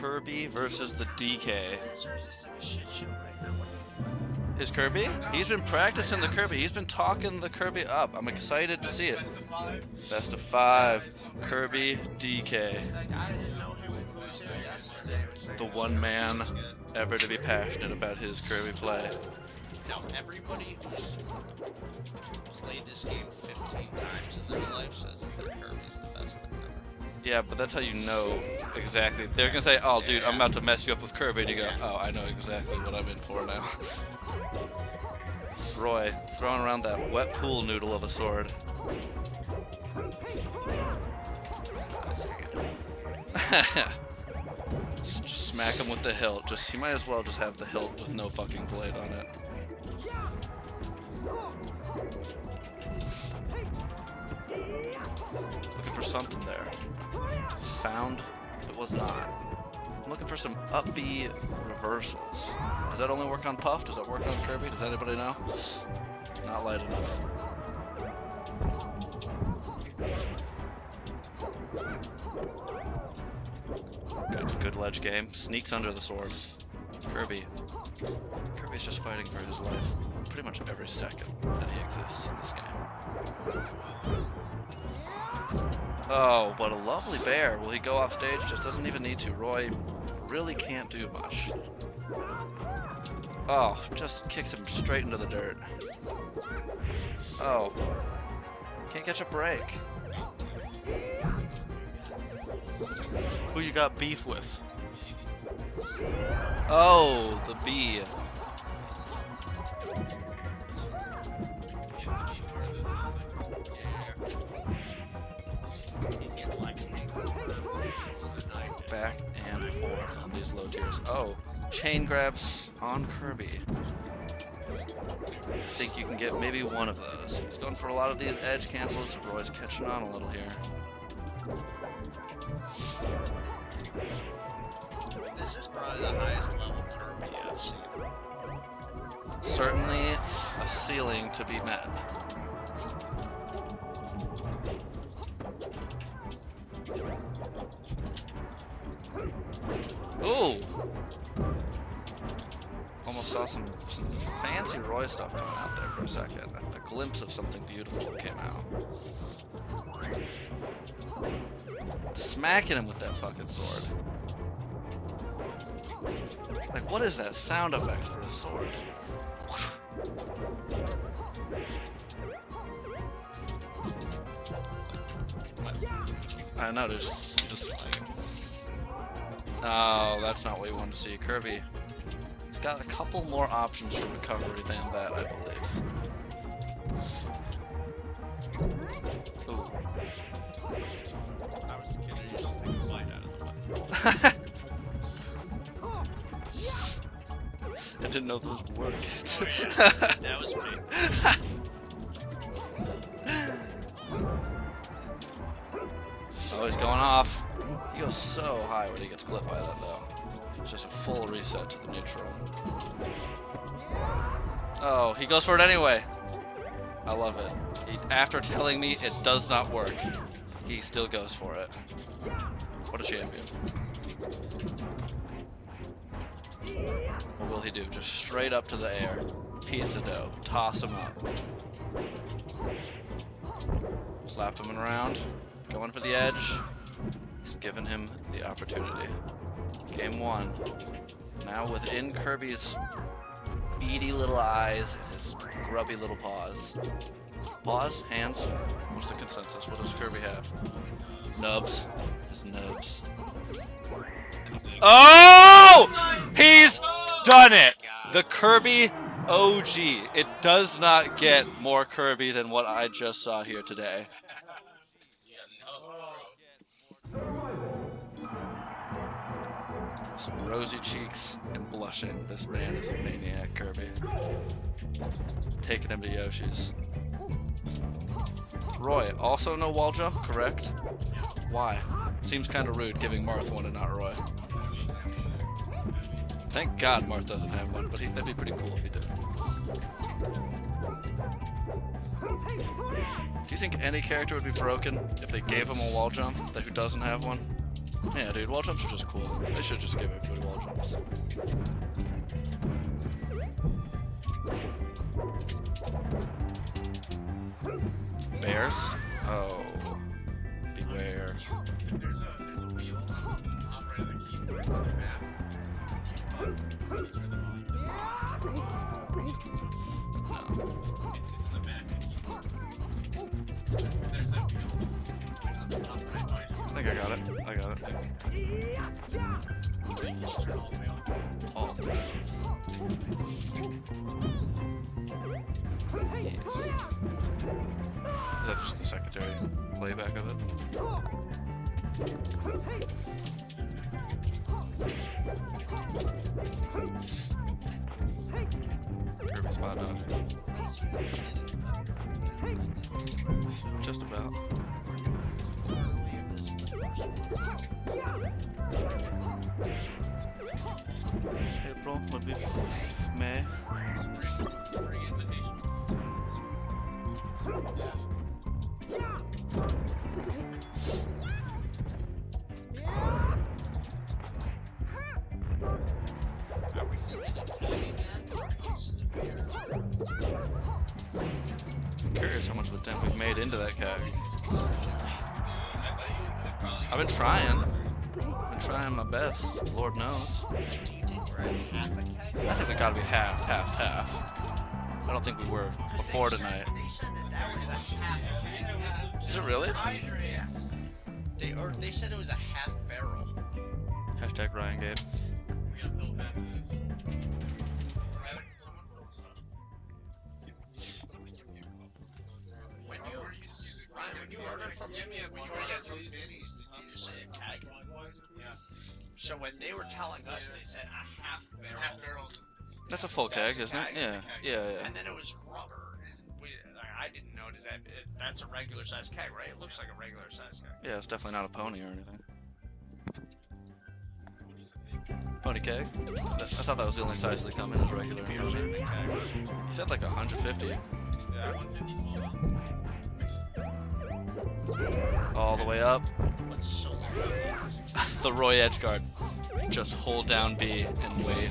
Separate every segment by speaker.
Speaker 1: Kirby versus the DK.
Speaker 2: Is just like a shit show right now. What
Speaker 1: Is Kirby? He's been practicing the Kirby. He's been talking the Kirby up. I'm excited to see it.
Speaker 3: Best of five.
Speaker 1: Best of five. Kirby DK.
Speaker 2: Like, I didn't know he was here yesterday. It was like,
Speaker 1: The one man ever to be passionate about his Kirby play.
Speaker 2: Now, everybody who's played this game 15 times in their life says that Kirby's the best thing ever.
Speaker 1: Yeah, but that's how you know exactly. They're gonna say, "Oh, dude, I'm about to mess you up with Kirby," and you go, "Oh, I know exactly what I'm in for now." Roy throwing around that wet pool noodle of a sword. Just smack him with the hilt. Just you might as well just have the hilt with no fucking blade on it. Looking for something there. Found. It was not. I'm looking for some up B reversals. Does that only work on Puff? Does that work on Kirby? Does anybody know? Not light enough. Good, good ledge game. Sneaks under the sword. Kirby. Kirby's just fighting for his life pretty much every second that he exists in this game. Oh, what a lovely bair. Will he go off stage? Just doesn't even need to. Roy really can't do much. Oh, just kicks him straight into the dirt. Oh. Can't catch a break. Who you got beef with? Oh, the bee. On these low tiers. Oh, chain grabs on Kirby. I think you can get maybe one of those. He's going for a lot of these edge cancels. Roy's catching on a little here.
Speaker 2: This is probably the highest level Kirby I've seen.
Speaker 1: Certainly a ceiling to be met. Saw some, some fancy Roy stuff coming out there for a second. A, glimpse of something beautiful came out. Smacking him with that fucking sword. Like, what is that sound effect for a sword? I know, there's just like. Oh, that's not what you wanted to see. Kirby. He's got a couple more options for recovery than that, I believe. Ooh.
Speaker 2: I was kidding. Just take a bite out of the.
Speaker 1: I didn't know those worked.
Speaker 2: Oh, yeah. That was me.
Speaker 1: Oh, he's going off. He goes so high when he gets clipped by that, though. It's just a full reset to the neutral. Oh, he goes for it anyway. I love it. He, after telling me it does not work, he still goes for it. What a champion. What will he do? Just straight up to the air. Pizza dough. Toss him up. Slap him around. Going for the edge. He's given him the opportunity. Game one. Now within Kirby's beady little eyes and his grubby little paws. Paws? Hands? What's the consensus? What does Kirby have? Nubs. His nubs. Oh! He's done it! The Kirby OG. It does not get more Kirby than what I just saw here today. Rosy cheeks and blushing. This man is a maniac, Kirby. Taking him to Yoshi's. Roy, also no wall jump, correct? Why? Seems kind of rude giving Marth one and not Roy. Thank God Marth doesn't have one, but he, that'd be pretty cool if he did. Do you think any character would be broken if they gave him a wall jump that who doesn't have one? Yeah, dude, wall jumps are just cool. They should just give everybody wall jumps. Bears? Oh. Beware.
Speaker 3: There's a there's a wheel on the top right of the keyboard on the map. You button, you turn the volume down.
Speaker 1: No.
Speaker 3: It's, it's in the back of the keyboard. There's, there's that wheel. On the top right behind.
Speaker 1: I think I got it. I Is that just the secretary playback of it? Just about. April would be May. I'm curious how much of a dent we've made into that cat. I've been trying. I've been trying my best. Lord knows. I think we gotta be half, half, half. I don't think we were before tonight. Is it really?
Speaker 2: Yes. They or they said it was a half barrel.
Speaker 1: Hashtag Ryan Gabe.
Speaker 3: Give me a.
Speaker 2: When you
Speaker 3: Or you just use it.
Speaker 2: Ryan, when you ordered from
Speaker 3: Give me a
Speaker 2: when you
Speaker 3: one,
Speaker 2: from So when they were telling us, they said a half barrel.
Speaker 3: Half barrels.
Speaker 1: That's a full
Speaker 2: That's
Speaker 1: keg,
Speaker 2: a
Speaker 1: isn't it? Yeah,
Speaker 3: it's a keg.
Speaker 1: yeah, yeah.
Speaker 2: And then it was rubber, and we, I, I didn't know. Does that it, that's a regular size keg, right? It looks like a regular size keg.
Speaker 1: Yeah, it's definitely not a pony or anything.
Speaker 3: What do you think?
Speaker 1: Pony keg? I thought that was the only size they come in as regular
Speaker 2: Beer
Speaker 1: pony.
Speaker 2: serving keg.
Speaker 1: He said like 150.
Speaker 2: Yeah.
Speaker 3: 150
Speaker 1: All the way up.
Speaker 2: What's a solo?
Speaker 1: The Roy Edgeguard. Just hold down B and wait.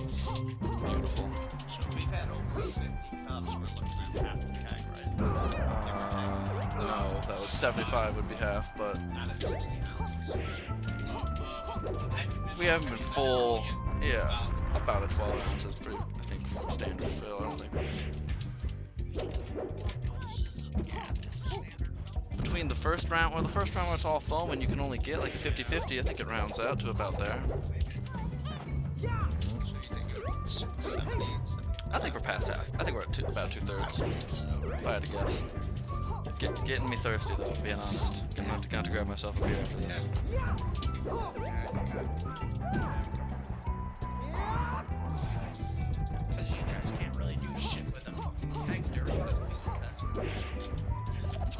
Speaker 1: Beautiful.
Speaker 2: So we've had over 50 cups. We're looking at half the keg, right?
Speaker 1: Uh, no, that would 75 would be half, but
Speaker 2: Not at 16 ounces.
Speaker 1: we haven't been full. Yeah, about a 12 ounce is pretty, I think, standard fill. Between the first round, well, the first round where it's all foam and you can only get like a 50-50. I think it rounds out to about there.
Speaker 2: So you think it was 70?
Speaker 1: I think we're past half. I think we're at two, about two thirds.
Speaker 2: So,
Speaker 1: If I had to guess. Get, getting me thirsty though, being honest. Gonna have to, gonna have to grab myself a beer after this.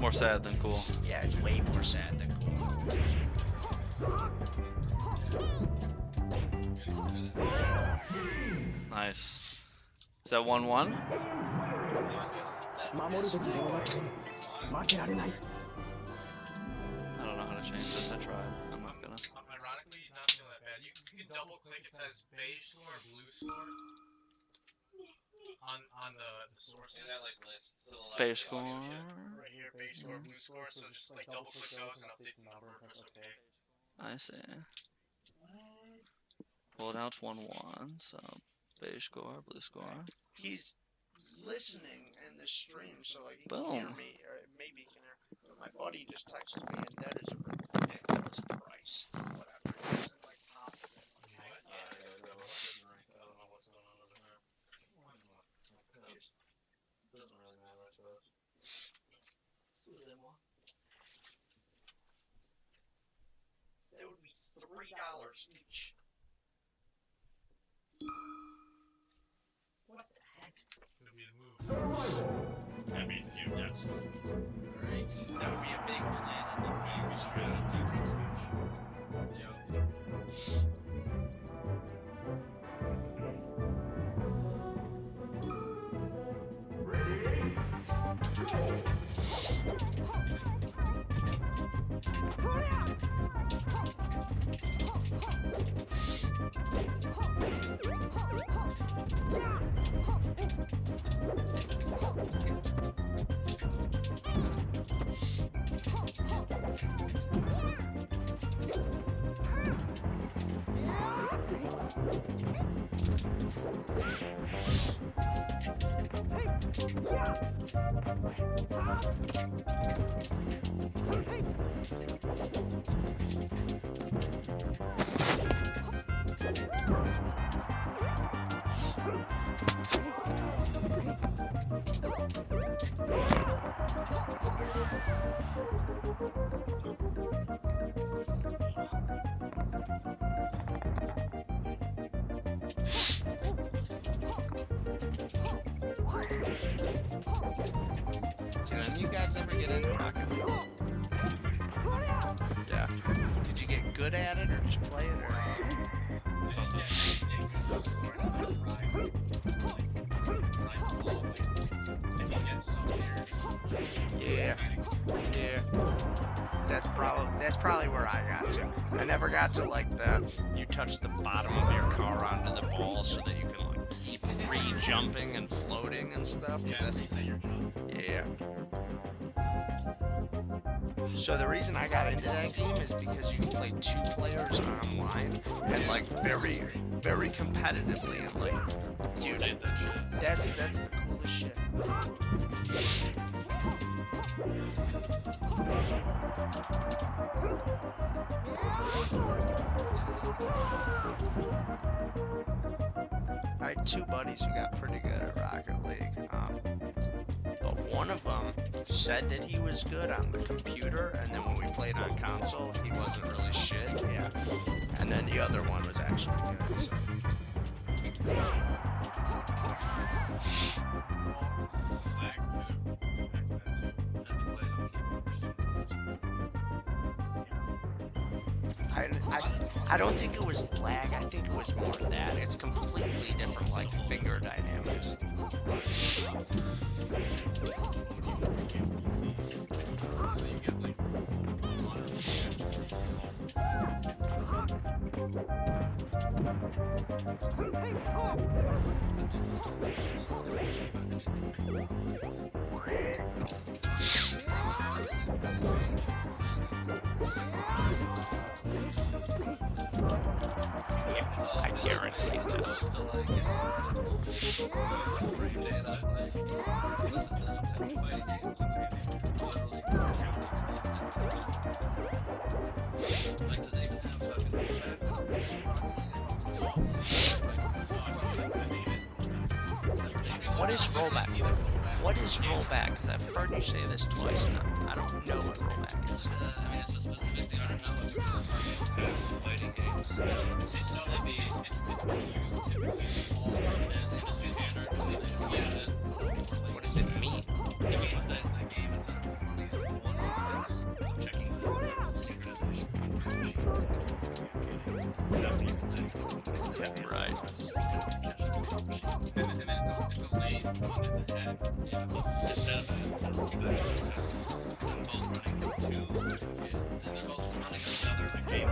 Speaker 1: More sad than cool.
Speaker 2: Yeah, it's way more sad than cool.
Speaker 1: Nice. Is that 1 1? I don't know how to change this. I tried. I'm not gonna.
Speaker 3: Ironically, not feeling that bad. You, you can double click, it says beige score, blue score on on the, the sources.
Speaker 1: Beige score.
Speaker 3: right here, beige score, blue score. So just like double click those and update the number and press OK.
Speaker 1: I see. Well, now it's 1 1, so beige score, blue score.
Speaker 2: He's listening in the stream, so like he can
Speaker 1: Boom.
Speaker 2: hear me, or maybe he can hear. But my buddy just texted me, and that is a ridiculous price. Whatever. It isn't like half of it. Just That would be three dollars each. What the heck?
Speaker 3: It'll be the move.
Speaker 2: I mean, dude, that's
Speaker 3: Right.
Speaker 2: that would be a big plan in advance.
Speaker 3: Yeah.
Speaker 2: Did you guys ever get into Rocket League?
Speaker 1: Yeah.
Speaker 2: Did you get good at it or just play it? Or... Yeah, yeah. That's probably that's probably where I got to. I never got to like the you touch the bottom of your car onto the ball so that you can like keep re-jumping and floating and stuff. 'cause that's- yeah. So the reason I got into that game is because you can play two players online and like very, very competitively and like, dude,
Speaker 1: that
Speaker 2: that's that's the coolest shit. I had two buddies who got pretty good at Rocket League. Um, but one of them said that he was good on the computer, and then when we played on console, he wasn't really shit. Yeah. And then the other one was actually good. So. I, I, I don't think it was lag. I think it was more that. It's completely different, like finger dynamics. I guarantee this. What is rollback? What is rollback? Because I've heard you say this twice now. I don't know what rollback is.
Speaker 1: I mean, it's a specific thing. I don't know if it's for fighting games. It's only be it's it's what's used typically all as industry standard. and they should be added.
Speaker 2: What does it mean?
Speaker 1: It means that the game is only one instance of checking synchronization between two machines. Enough you can like
Speaker 2: Right.
Speaker 1: Another game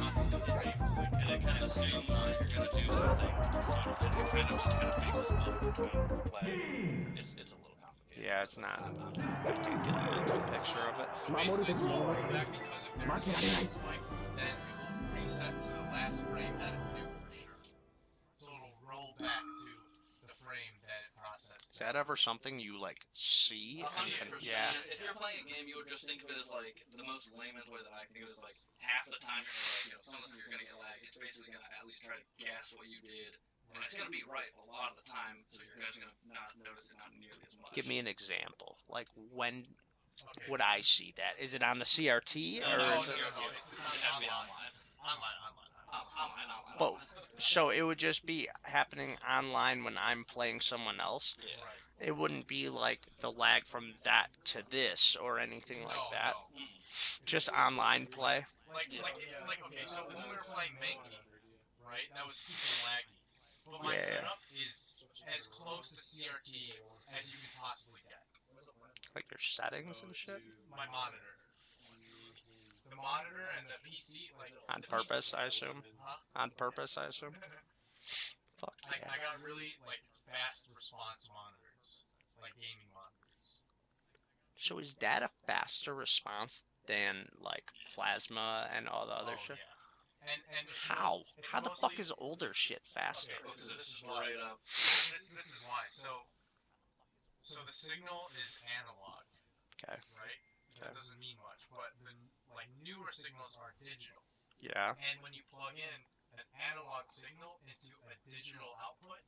Speaker 3: Constant frames. Like,
Speaker 1: and it kind of assumes that you're gonna do something, and it kind of just kind of makes it between play. It's it's a little complicated.
Speaker 2: Yeah, it's not. I can't get a mental picture of it.
Speaker 3: so basically, it's all rollback because if there's a spike, then it will reset to the last frame that it knew for sure. So it'll roll back to the frame that it processed.
Speaker 2: Is that ever something you like see?
Speaker 1: 100%.
Speaker 2: Yeah.
Speaker 1: If you're playing a game, you would just think of it as like the most layman's way that I can think of it is like half the time you're gonna, you know, some of them you're gonna get lag. It's basically gonna at least try to guess what you did, and it's gonna be right a lot of the time. So you're guys gonna not notice it not nearly as much.
Speaker 2: Give me an example. Like when
Speaker 3: Okay.
Speaker 2: would I see that? Is it on the CRT
Speaker 1: No,
Speaker 2: or
Speaker 1: no,
Speaker 2: is
Speaker 3: it's,
Speaker 2: it?
Speaker 3: it's, it's,
Speaker 1: It has to
Speaker 3: online.
Speaker 1: online.
Speaker 3: Online,
Speaker 2: But- So it would just be happening online when I'm playing someone else.
Speaker 1: Yeah.
Speaker 2: It wouldn't be like the lag from that to this or anything like
Speaker 3: no,
Speaker 2: that.
Speaker 3: No.
Speaker 2: Just online play.
Speaker 3: Like, like, like, okay, so when we were playing Mankey, right, that was super laggy. But my
Speaker 2: Yeah.
Speaker 3: setup is as close to CRT as you can possibly get.
Speaker 2: Like your settings and shit.
Speaker 3: My monitor. The monitor and the PC, like.
Speaker 2: On purpose,
Speaker 3: PC,
Speaker 2: I assume.
Speaker 3: Huh?
Speaker 2: On purpose, I assume. Fuck
Speaker 3: I,
Speaker 2: yeah.
Speaker 3: I got really, like, fast response monitors. Like gaming monitors.
Speaker 2: So is that a faster response than like plasma and all the other
Speaker 3: oh,
Speaker 2: shit?
Speaker 3: Yeah. And and
Speaker 2: How?
Speaker 3: most- it's
Speaker 2: How the fuck is older shit faster?
Speaker 3: Okay, this, this is why.
Speaker 1: up.
Speaker 3: This this is why. So so the signal is analog,
Speaker 2: Okay.
Speaker 3: right?
Speaker 2: Okay.
Speaker 3: That doesn't mean much, but the like newer signals are digital.
Speaker 2: Yeah.
Speaker 3: And when you plug in an analog signal into a digital output,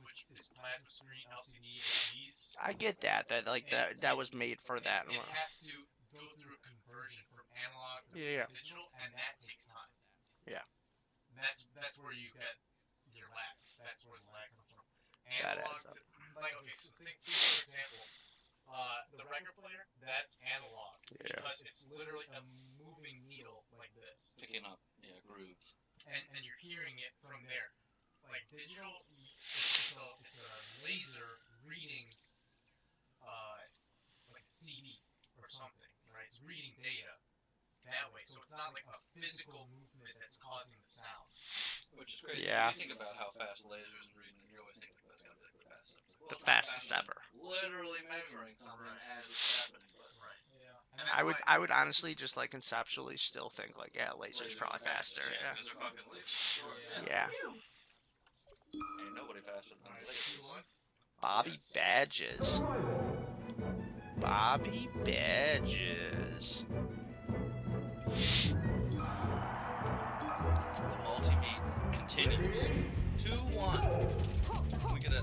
Speaker 3: which is plasma screen, LCD, LEDs,
Speaker 2: I get that. That like that that was made for that.
Speaker 3: It, has to go through a conversion from analog to
Speaker 2: Yeah,
Speaker 3: digital, and that takes time.
Speaker 2: Yeah.
Speaker 3: That's that's where you get your lag. That's where the lag comes from.
Speaker 2: That
Speaker 3: Analog
Speaker 2: adds up.
Speaker 3: to, like okay, so think, think for example, uh, the record player that's analog
Speaker 2: Yeah.
Speaker 3: because it's literally a moving needle like this,
Speaker 1: Picking up, yeah, grooves.
Speaker 3: and and you're hearing it from there. Like digital, it's a, it's a laser reading, uh, like a CD or something, right? It's reading data that way, so it's not like a physical movement that's causing the sound.
Speaker 1: Which is crazy.
Speaker 2: Yeah.
Speaker 1: If you think about how fast lasers are reading, you always think that's gonna be the fastest. Well,
Speaker 2: The
Speaker 1: it's
Speaker 2: fastest ever.
Speaker 1: Literally measuring something as it's happening, but
Speaker 3: Right. And
Speaker 2: I would I would honestly just like conceptually still think like yeah, laser's
Speaker 1: lasers
Speaker 2: probably
Speaker 1: are
Speaker 2: faster.
Speaker 1: Yeah,
Speaker 2: Yeah.
Speaker 1: because they're fucking lasers.
Speaker 2: Yeah.
Speaker 1: Ain't nobody faster than lasers.
Speaker 2: Bobby
Speaker 3: Yes.
Speaker 2: Badges. Bobby Badges.
Speaker 1: The Malty Meat continues. 2-1. We get a...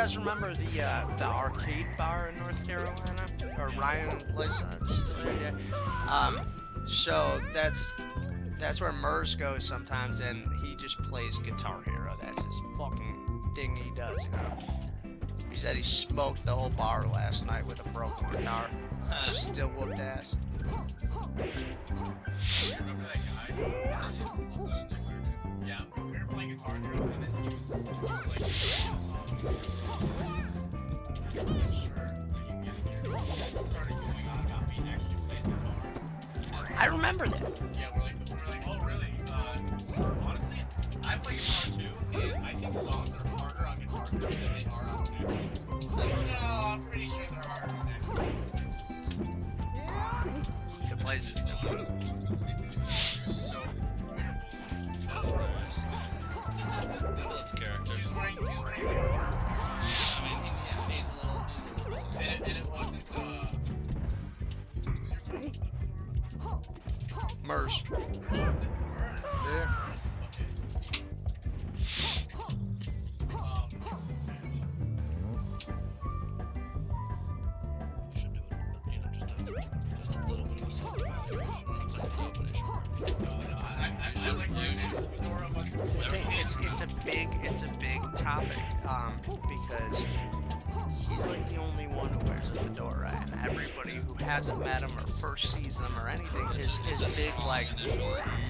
Speaker 2: guys remember the uh, the arcade bar in North Carolina? Or Ryan plays uh, yeah. Um, so that's that's where Murs goes sometimes, and he just plays Guitar Hero. That's his fucking thing he does, you know. He said he smoked the whole bar last night with a broken guitar. Still whooped ass.
Speaker 3: Yeah, we were playing Guitar and then he was, he was like,
Speaker 2: I remember that.
Speaker 3: Yeah, we're like, we're like, oh really? Uh, honestly, I play guitar too, and I think songs are harder on Guitar than they are on Xbox. Like, no, I'm pretty sure they're harder on Xbox.
Speaker 2: He plays.
Speaker 1: It's
Speaker 2: it's a big it's a big topic um, because he's like the only one who wears a fedora, and everybody who hasn't met him or first sees him or anything is is big like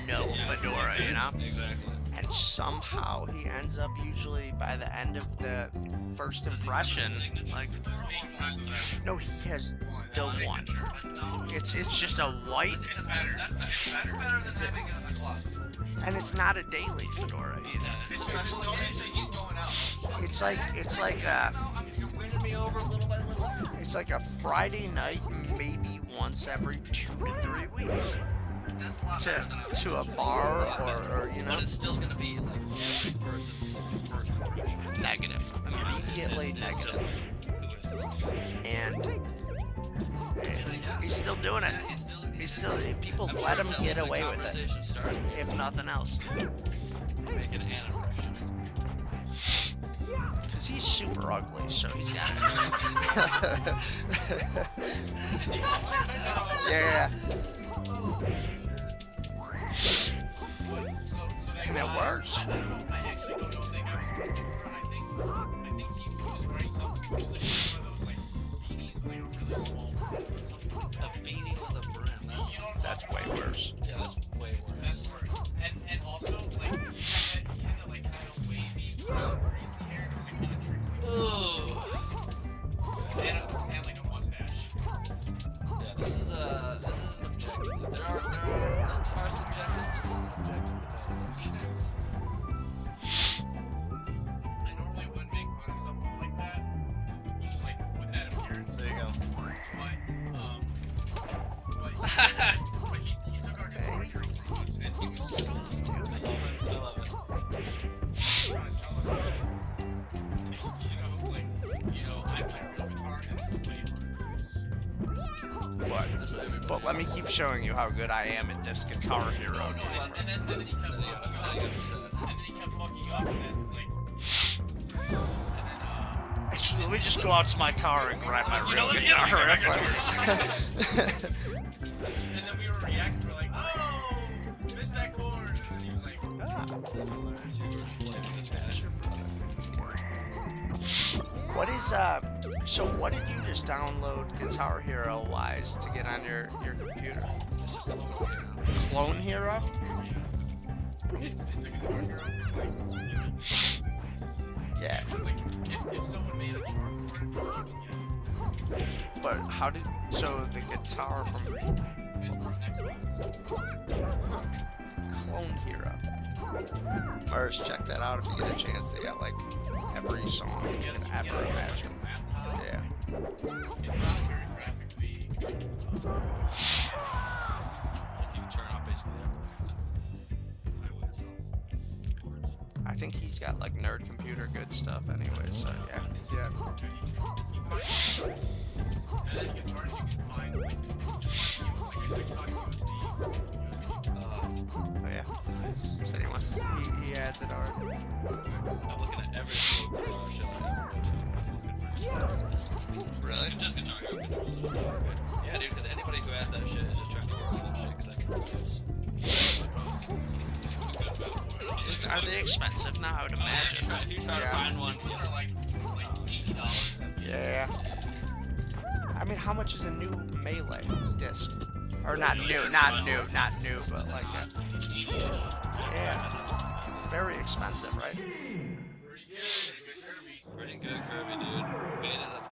Speaker 2: no fedora, you know. And somehow he ends up usually by the end of the first impression, like no, he has the one. It's it's just a white, and it's not a daily fedora. Either.
Speaker 3: He's going out.
Speaker 2: It's like it's like a
Speaker 1: You're winning me over little by little.
Speaker 2: it's like a Friday night, maybe once every two to three weeks,
Speaker 1: That's a lot
Speaker 2: to to a bar or, or you know.
Speaker 1: But it's still gonna be like every person's first impression.
Speaker 2: negative, immediately negative, and he's still doing it.
Speaker 1: He's still.
Speaker 2: People let him get away with it,
Speaker 1: started.
Speaker 2: if nothing else, because he's super ugly, so he's got yeah, and it works.
Speaker 3: I actually don't know if guy was. I think, I think he, he was wearing some really small
Speaker 1: beating. That's,
Speaker 3: you know
Speaker 2: that's way worse.
Speaker 1: Yeah,
Speaker 3: that's way worse. That's worse. And, and also, like, like, kind of wavy, kind of trickling. Ugh. And, and, like,
Speaker 2: but let me keep showing you how good I am at this Guitar Hero
Speaker 3: No,
Speaker 2: game.
Speaker 3: and, and then, and then he kept fucking up, and then he kept fucking up, and then, like, and then, uh,
Speaker 2: Actually, let me just go out to my car and grab my real
Speaker 3: know, let me
Speaker 2: guitar.
Speaker 3: get my
Speaker 2: real quick.
Speaker 3: and then we were reacting, we we're like, oh, missed that chord, and then he was like, ah.
Speaker 2: What is uh? So what did you just download Guitar Hero wise to get on your your computer? Clone Hero?
Speaker 3: it's, it's a guitar hero,
Speaker 2: Yeah.
Speaker 3: like, if, someone made a for it.
Speaker 2: But how did so the guitar from
Speaker 3: It's from Xbox.
Speaker 2: Clone Hero? First, check that out if you get a chance. They got like every song you
Speaker 3: You
Speaker 2: can
Speaker 3: get, you
Speaker 2: ever imagine. Yeah.
Speaker 3: It's not very graphically.
Speaker 1: Uh, you can turn off basically. I would, so. Chords.
Speaker 2: I think he's got like nerd computer good stuff anyway. So yeah. Yeah. Said he he, he has it already.
Speaker 1: I'm looking at every single guitar show I ever go to. I'm looking for
Speaker 2: Really?
Speaker 1: Just Guitar Hero controllers. Yeah, dude, because anybody who has that shit is just trying to get rid of that shit because I can produce.
Speaker 2: Are they expensive now? I would oh,
Speaker 1: If you
Speaker 2: imagine.
Speaker 1: try, if you try
Speaker 2: Yeah.
Speaker 1: to find one,
Speaker 3: Those are like like eighty dollars.
Speaker 2: Yeah. I mean, how much is a new Melee disc? Or not new, not new, not new, but like a, yeah, very expensive, right?
Speaker 1: Pretty good. Kirby, dude.